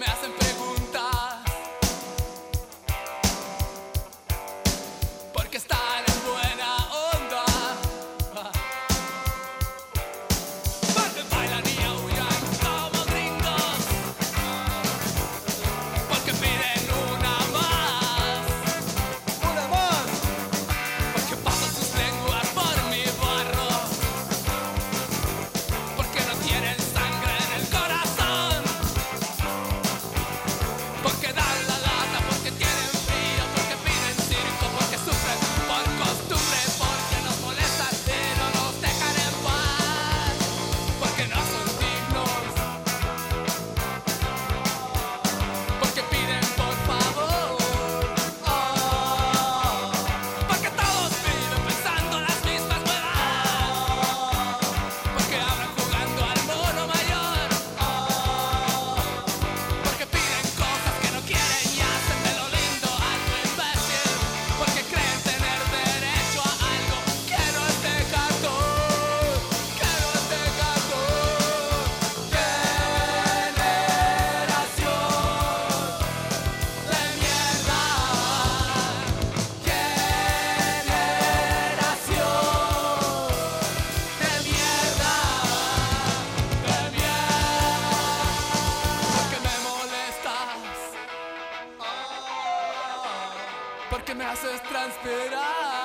Mass and porque me haces transpirar.